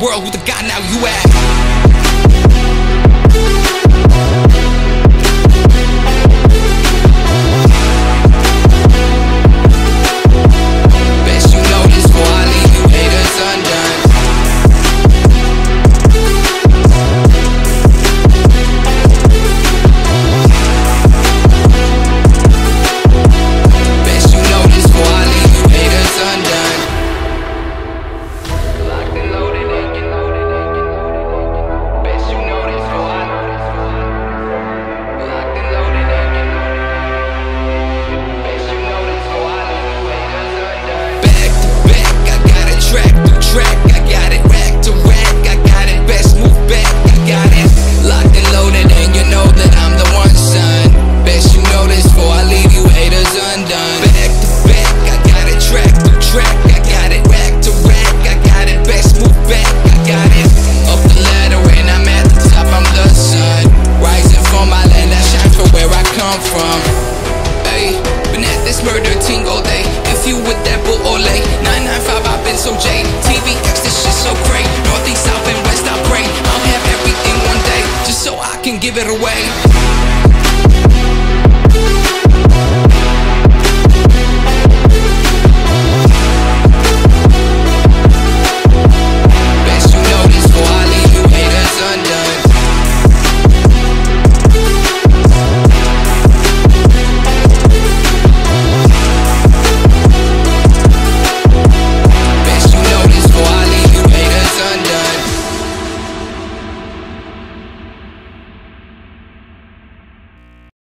world with the guy now you at. this murder ting all day If you with that bull ole 995, I've been so J TVX, this shit so great. Northeast, south, and west, I pray. I'll have everything one day Just so I can give it away.